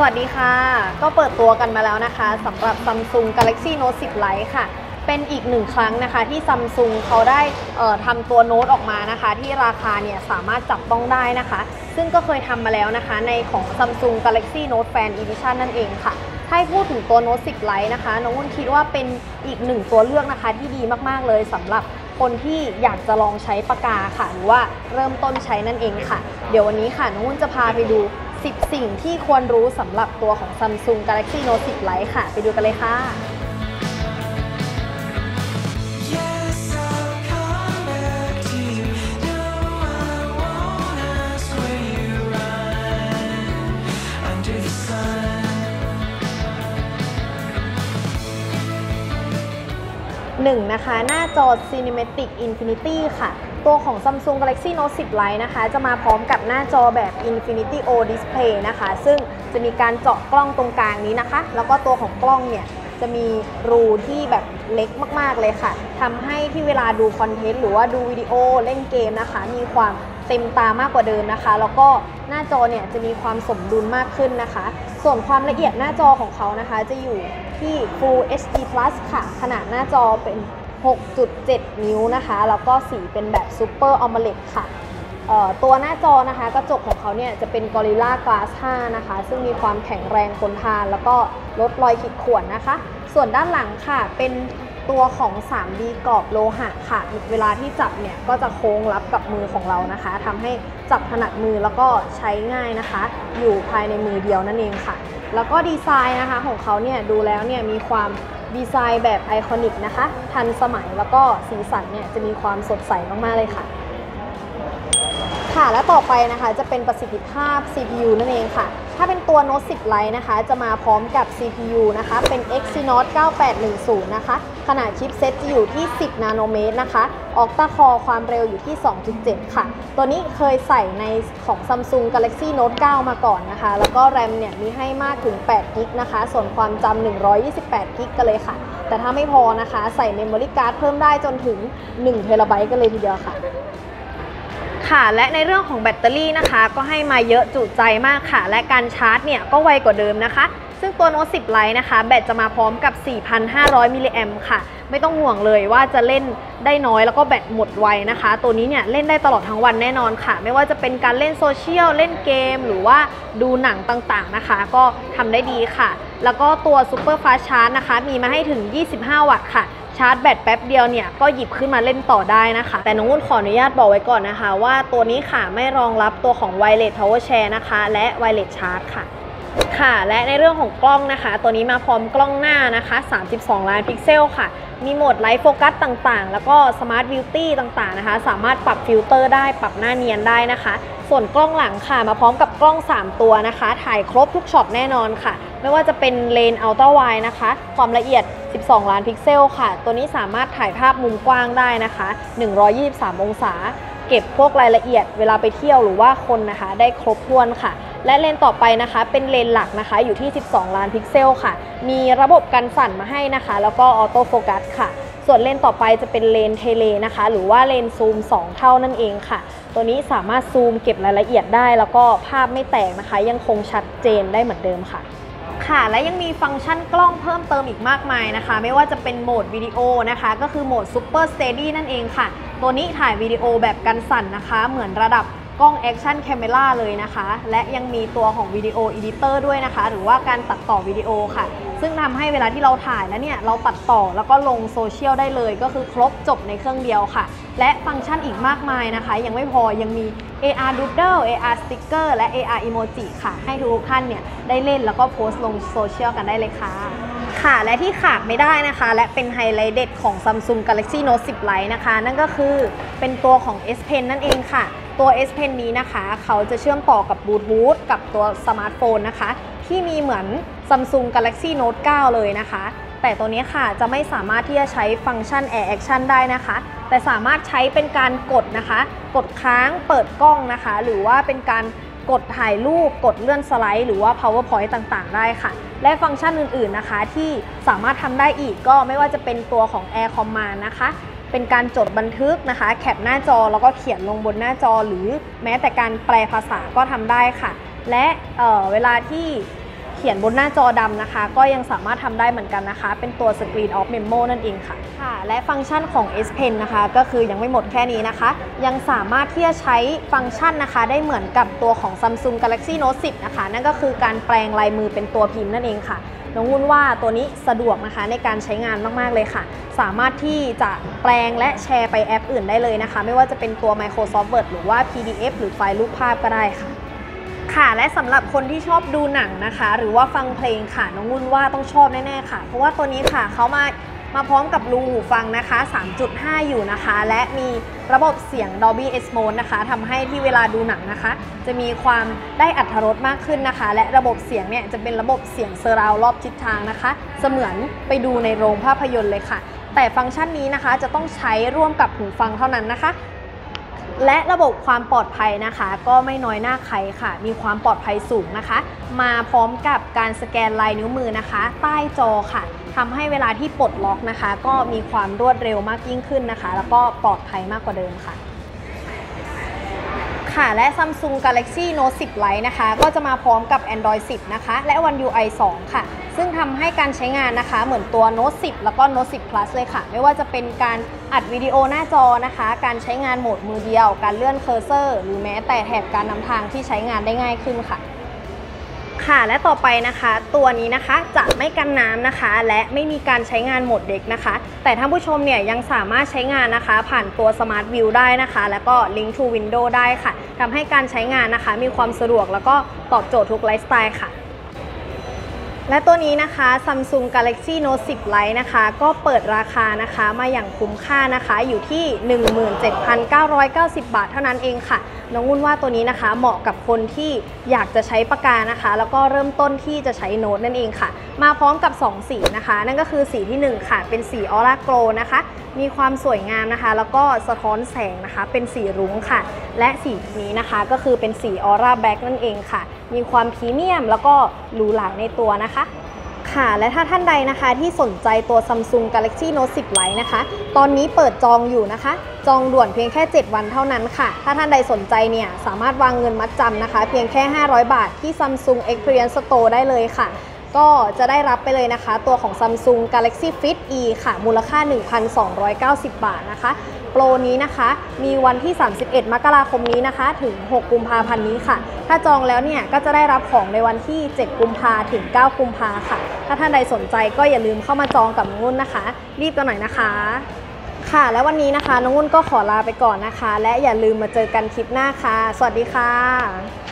สวัสดีค่ะ ก็เปิดตัวกันมาแล้วนะคะสำหรับ Samsung Galaxy Note 10 Lite ค่ะ เป็นอีกหนึ่งครั้งนะคะที่ Samsung เขาได้ทำตัวโน้ตออกมานะคะ ที่ราคาเนี่ยสามารถจับต้องได้นะคะ ซึ่งก็เคยทำมาแล้วนะคะ ในของ Samsung Galaxy Note Fan Edition นั่นเองค่ะถ้าพูดถึงตัว Note 10 Lite นะคะ น้องวุ่นคิดว่าเป็นอีกหนึ่งตัวเลือกนะคะ ที่ดีมากๆเลยสำหรับคนที่อยากจะลองใช้ปากกาค่ะ หรือว่าเริ่มต้นใช้นั่นเองค่ะ เดี๋ยววันนี้ค่ะน้องวุ่นจะพาไปดู 10 สิ่งที่ควรรู้สำหรับตัวของ Samsung Galaxy Note 10 Lite ค่ะ ไปดูกันเลยค่ะ Yes, I'll come back to you. No, I won't ask where you run under the sun. 1นะคะ หน้าจอ Cinematic Infinity ค่ะ ตัวของ Samsung Galaxy Note 10 Lite นะคะ จะมาพร้อมกับหน้าจอแบบ Infinity O Display นะคะ ซึ่งจะมีการเจาะกล้องตรงกลางนี้นะคะ แล้วก็ตัวของกล้องเนี่ยจะมีรูที่แบบเล็กมาก ๆ เลยค่ะทำให้ที่เวลาดูคอนเทนต์หรือว่าดูวิดีโอเล่นเกมนะคะ มีความเต็มตามากกว่าเดิมนะคะ แล้วก็หน้าจอเนี่ยจะมีความสมดุลมากขึ้นนะคะ ส่วนความละเอียดหน้าจอของเขานะคะ จะอยู่ที่ Full HD Plus ค่ะ ขนาดหน้าจอเป็น 6.7 นิ้วนะคะ แล้วก็สีเป็นแบบ Super AMOLED ค่ะเอ่อตัวหน้าจอนะคะ กระจกของเขาเนี่ยจะเป็น Gorilla Glass 5 นะคะ ซึ่งมีความแข็งแรงทนทาน แล้วก็ลดรอยขีดข่วนนะคะ ส่วนด้านหลังค่ะเป็นตัวของ 3D กรอบโลหะค่ะ เวลาที่จับเนี่ยก็จะโค้งรับกับมือของเรานะคะ ทำให้จับถนัดมือแล้วก็ใช้ง่ายนะคะ อยู่ภายในมือเดียวนั่นเองค่ะ แล้วก็ดีไซน์นะคะของเขาเนี่ยดูแล้วเนี่ยมีความ ดีไซน์แบบไอคอนิกนะคะ ทันสมัยแล้วก็สีสันเนี่ยจะมีความสดใสมาก ๆ เลยค่ะ ค่ะ และต่อไปนะคะจะเป็นประสิทธิภาพ CPU นั่นเองค่ะ ถ้าเป็นตัว Note 10 Lite นะคะ จะมาพร้อมกับ CPU นะคะ เป็น Exynos 9810 นะคะ ขนาดชิปเซตจะอยู่ที่ 10 นาโนเมตรนะคะ Octa Core ความเร็วอยู่ที่ 2.7 ค่ะ ตัวนี้เคยใส่ในของ Samsung Galaxy Note 9 มาก่อนนะคะ แล้วก็ RAM เนี่ยมีให้มากถึง8กิกนะคะ ส่วนความจำ128กิกกันเลยค่ะ แต่ถ้าไม่พอนะคะ ใส่ Memory Card เพิ่มได้จนถึง1เทราไบต์กันเลยทีเดียวค่ะ ค่ะ และในเรื่องของแบตเตอรี่นะคะ ก็ให้มาเยอะจุใจมากค่ะ และการชาร์จเนี่ยก็ไวกว่าเดิมนะคะ ซึ่งตัว Note 10 Lite นะคะ แบตจะมาพร้อมกับ 4,500 มิลลิแอมค่ะ ไม่ต้องห่วงเลยว่าจะเล่นได้น้อยแล้วก็แบตหมดไวนะคะ ตัวนี้เนี่ยเล่นได้ตลอดทั้งวันแน่นอนค่ะ ไม่ว่าจะเป็นการเล่นโซเชียล เล่นเกม หรือว่าดูหนังต่างๆนะคะ ก็ทำได้ดีค่ะ แล้วก็ตัว Super Fast Charge นะคะ มีมาให้ถึง 25 วัตต์ค่ะ ชาร์จแบตแป๊บเดียวเนี่ยก็หยิบขึ้นมาเล่นต่อได้นะคะ แต่น้องวุ่นขออนุญาตบอกไว้ก่อนนะคะ ว่าตัวนี้ค่ะไม่รองรับตัวของ Wireless Power Share นะคะ และ Wireless Charge ค่ะค่ะ และในเรื่องของกล้องนะคะ ตัวนี้มาพร้อมกล้องหน้านะคะ 32 ล้านพิกเซลค่ะ มีโหมด Live Focus ต่างๆ แล้วก็ Smart Beauty ต่างๆนะคะ สามารถปรับฟิลเตอร์ได้ ปรับหน้าเนียนได้นะคะ ส่วนกล้องหลังค่ะมาพร้อมกับกล้อง 3 ตัวนะคะ ถ่ายครบทุกช็อตแน่นอนค่ะ ไม่ว่าจะเป็นเลนส์ Ultra Wide นะคะ ความละเอียด 12 ล้านพิกเซลค่ะ ตัวนี้สามารถถ่ายภาพมุมกว้างได้นะคะ 123 องศา เก็บพวกรายละเอียดเวลาไปเที่ยวหรือว่าคนนะคะ ได้ครบถ้วนค่ะ และเลนส์ต่อไปนะคะเป็นเลนส์หลักนะคะอยู่ที่ 12 ล้านพิกเซลค่ะ มีระบบกันสั่นมาให้นะคะ แล้วก็ Auto Focus ค่ะ ส่วนเลนส์ต่อไปจะเป็นเลนส์ Tele นะคะ หรือว่าเลนส์ซูม 2 เท่านั่นเองค่ะ ตัวนี้สามารถซูมเก็บรายละเอียดได้ แล้วก็ภาพไม่แตกนะคะ ยังคงชัดเจนได้เหมือนเดิมค่ะค่ะและยังมีฟังก์ชันกล้องเพิ่มเติมอีกมากมายนะคะ ไม่ว่าจะเป็นโหมดวิดีโอนะคะ ก็คือโหมด Super Steady นั่นเองค่ะ ตัวนี้ถ่ายวิดีโอแบบกันสั่นนะคะ เหมือนระดับ กล้อง Action Camera เลยนะคะ และยังมีตัวของวิดีโอ Editor ด้วยนะคะ หรือว่าการตัดต่อวิดีโอค่ะ ซึ่งทำให้เวลาที่เราถ่ายแล้วเนี่ย เราตัดต่อแล้วก็ลงโซเชียลได้เลย ก็คือครบจบในเครื่องเดียวค่ะ และฟังก์ชันอีกมากมายนะคะ ยังไม่พอยังมี AR Doodle AR Sticker และ AR Emoji ค่ะ ให้ทุกท่านเนี่ยได้เล่นแล้วก็โพสต์ลงโซเชียลกันได้เลยค่ะ ค่ะ และที่ขาดไม่ได้นะคะ และเป็นไฮไลท์เด็ดของ Samsung Galaxy Note 10 Lite นะคะ นั่นก็คือเป็นตัวของ S Pen นั่นเองค่ะ ตัว S Pen นี้นะคะ เขาจะเชื่อมต่อกับบลูทูธกับตัวสมาร์ทโฟนนะคะ ที่มีเหมือน Samsung Galaxy Note 9 เลยนะคะ แต่ตัวนี้ค่ะจะไม่สามารถที่จะใช้ฟังก์ชัน Air Action ได้นะคะ แต่สามารถใช้เป็นการกดนะคะ กดค้างเปิดกล้องนะคะ หรือว่าเป็นการ กดถ่ายรูป กดเลื่อนสไลด์หรือว่า powerpoint ต่างๆ ได้ค่ะ และฟังก์ชันอื่นๆนะคะ ที่สามารถทำได้อีกก็ไม่ว่าจะเป็นตัวของ Air Command นะคะเป็นการจดบันทึกนะคะ แคปหน้าจอแล้วก็เขียนลงบนหน้าจอ หรือแม้แต่การแปลภาษาก็ทำได้ค่ะ และเเวลาที่ เขียนบนหน้าจอดำนะคะ ก็ยังสามารถทำได้เหมือนกันนะคะ เป็นตัว Screen of Memo นั่นเองค่ะค่ะ และฟังก์ชันของ S Pen นะคะ ก็คือยังไม่หมดแค่นี้นะคะ ยังสามารถที่จะใช้ฟังก์ชันนะคะ ได้เหมือนกับตัวของ Samsung Galaxy Note 10 นะคะ นั่นก็คือการแปลงลายมือเป็นตัวพิมพ์นั่นเองค่ะน้องวุ่นว่าตัวนี้สะดวกนะคะในการใช้งานมาก ๆ เลยค่ะ สามารถที่จะแปลงและแชร์ไปแอปอื่นได้เลยนะคะ ไม่ว่าจะเป็นตัว Microsoft Word หรือว่า PDF หรือไฟล์รูปภาพก็ได้ค่ะ ค่ะและสำหรับคนที่ชอบดูหนังนะคะ หรือว่าฟังเพลงค่ะน้องวุ่นว่าต้องชอบแน่ๆค่ะ เพราะว่าตัวนี้ค่ะเขามามาพร้อมกับรูหูฟังนะคะ 3.5 อยู่นะคะ และมีระบบเสียง Dolby Atmos นะคะทำให้ที่เวลาดูหนังนะคะ จะมีความได้อัธรสมากขึ้นนะคะ และระบบเสียงเนี่ยจะเป็นระบบเสียงเซอร์ราวรอบทิศทางนะคะ เสมือนไปดูในโรงภาพยนตร์เลยค่ะ แต่ฟังก์ชันนี้นะคะจะต้องใช้ร่วมกับหูฟังเท่านั้นนะคะ และระบบความปลอดภัยนะคะ ก็ไม่น้อยหน้าใครค่ะ มีความปลอดภัยสูงนะคะ มาพร้อมกับการสแกนลายนิ้วมือนะคะ ใต้จอค่ะทำให้เวลาที่ปลดล็อกนะคะ ก็มีความรวดเร็วมากยิ่งขึ้นนะคะ แล้วก็ปลอดภัยมากกว่าเดิมค่ะค่ะและ Samsung Galaxy Note 10 Lite นะคะ ก็จะมาพร้อมกับ Android 10 นะคะ และ One UI 2 ค่ะ ซึ่งทำให้การใช้งานนะคะ เหมือนตัว Note 10 แล้วก็ Note 10 Plus เลยค่ะ ไม่ว่าจะเป็นการอัดวิดีโอหน้าจอนะคะ การใช้งานโหมดมือเดียว การเลื่อนเคอร์เซอร์ หรือแม้แต่แถบการนำทางที่ใช้งานได้ง่ายขึ้นค่ะ ค่ะและต่อไปนะคะ ตัวนี้นะคะจะไม่กันน้ำนะคะ และไม่มีการใช้งานโหมดเด็กนะคะ แต่ท่านผู้ชมเนี่ยยังสามารถใช้งานนะคะ ผ่านตัว Smart View ได้นะคะ แล้วก็ Link to Window ได้ค่ะทำให้การใช้งานนะคะ มีความสะดวกแล้วก็ตอบโจทย์ทุกไลฟ์สไตล์ค่ะ และตัวนี้นะคะ Samsung Galaxy Note 10 Lite นะคะ ก็เปิดราคานะคะมาอย่างคุ้มค่านะคะ อยู่ที่ 17,990 บาทเท่านั้นเองค่ะ น้องวุ่นว่าตัวนี้นะคะ เหมาะกับคนที่อยากจะใช้ปากกานะคะ แล้วก็เริ่มต้นที่จะใช้โน้ตนั่นเองค่ะ มาพร้อมกับ 2 สีนะคะ นั่นก็คือสีที่ 1 ค่ะ เป็นสีออร่าโกลนะคะ มีความสวยงามนะคะ แล้วก็สะท้อนแสงนะคะ เป็นสีรุ้งค่ะ และสีนี้นะคะก็คือเป็นสีออร่าแบ็กนั่นเองค่ะ มีความพรีเมียม แล้วก็หรูหราในตัวนะคะค่ะและถ้าท่านใดนะคะที่สนใจตัว Samsung Galaxy Note 10 Lite นะคะ ตอนนี้เปิดจองอยู่นะคะ จองด่วนเพียงแค่ 7 วันเท่านั้นค่ะ ถ้าท่านใดสนใจเนี่ยสามารถวางเงินมัดจำนะคะ เพียงแค่ 500 บาทที่ Samsung Experience Store ได้เลยค่ะ ก็จะได้รับไปเลยนะคะ ตัวของ Samsung Galaxy Fit E ค่ะ มูลค่า 1,290 บาทนะคะ โปรนี้นะคะ มีวันที่ 31 มกราคมนี้นะคะ ถึง 6 กุมภาพันธ์นี้ค่ะ ถ้าจองแล้วเนี่ย ก็จะได้รับของในวันที่ 7 กุมภาถึง 9 กุมภาค่ะ ถ้าท่านใดสนใจก็อย่าลืมเข้ามาจองกับนุ่นนะคะ รีบกันหน่อยนะคะค่ะ และวันนี้นะคะ น้องนุ่นก็ขอลาไปก่อนนะคะ และอย่าลืมมาเจอกันคลิปหน้าค่ะ สวัสดีค่ะ